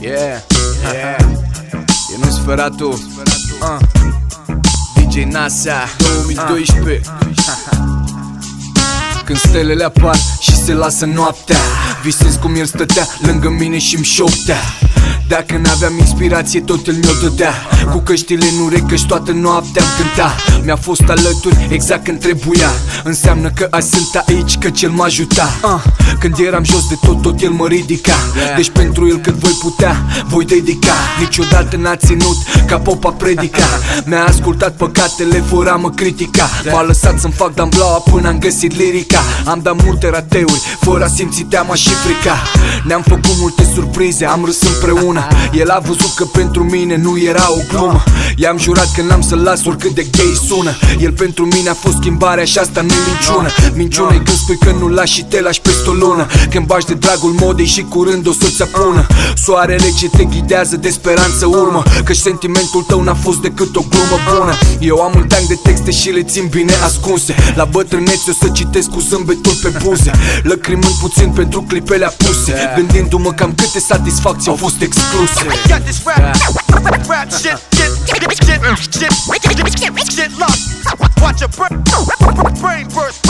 Yeah, yeah. E Nosferatu uh. DJ NASA 2012 Când stelele apar și se lasă noaptea Visez cum el stătea lângă mine și-mi șoptea dacă n-aveam inspirație tot el mi-o dădea. Cu căștile în urechi căci toată noaptea am cânta. Mi-a fost alături exact când trebuia. Înseamnă că azi sunt aici că cel m-a ajuta uh, Când eram jos de tot, tot el mă ridica. Deci pentru el cât voi putea, voi dedica. Niciodată n-a ținut ca popa predica. Mi-a ascultat păcatele fără a mă critica. M-a lăsat să-mi fac damblaua până am găsit lirica. Am dat multe rateuri fără a simți teama și frica. Ne-am făcut multe surprize, am râs împreună el a văzut că pentru mine nu era o glumă. I-am jurat că n-am să-l las oricât de gay sună. El pentru mine a fost schimbarea și asta nu-i minciună. Minciună e când spui că nu lași și te lași peste o lună. Când bași de dragul modei și curând o să-ți apună. Soarele ce te ghidează de speranță urmă. Căci sentimentul tău n-a fost decât o glumă bună. Eu am un tank de texte și le țin bine ascunse. La bătrâneți o să citesc cu zâmbetul pe buze. Lăcrimând puțin pentru clipele apuse. Gândindu-mă cam câte satisfacții au fost excluse Got this rap, rap shit, shit, shit, shit, shit, shit locked. Watch your brain burst.